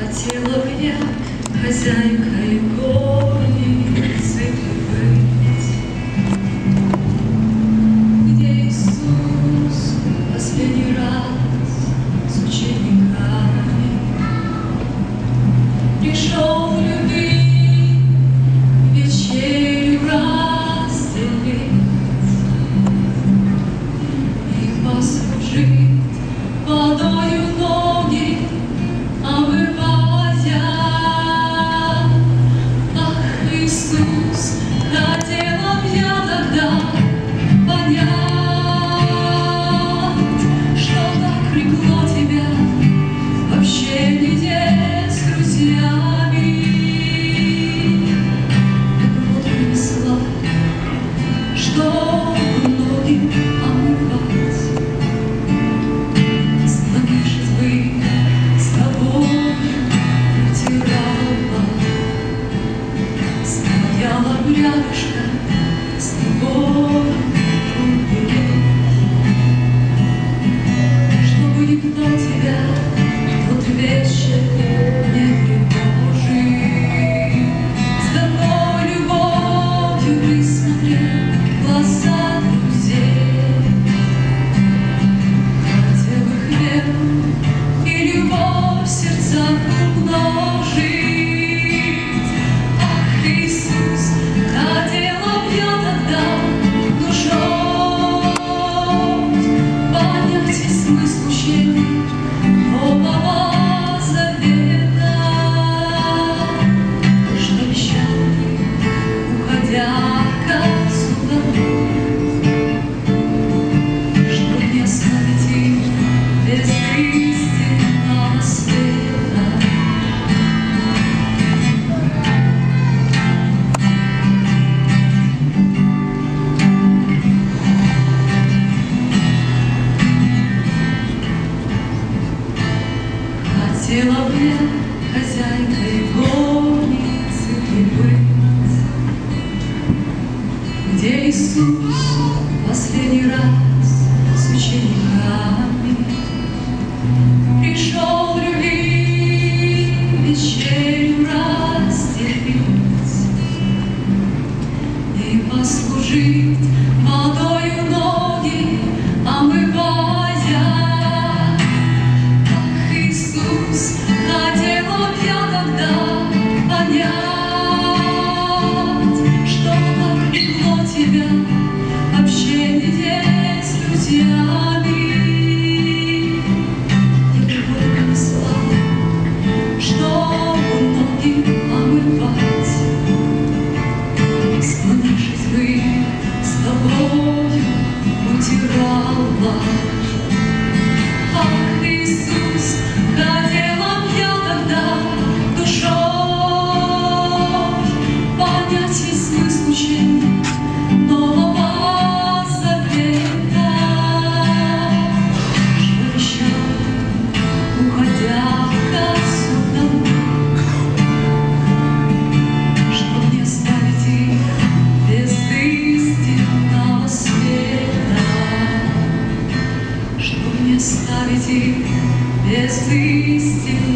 Хотела б я хозяйкой горя. Увлекло тебя в общение с друзьями. Так вот ноги омывать. Сломившись бы с тобой в стояла рядышком. хозяйкой горницы прибыть, где Иисус you. без ты.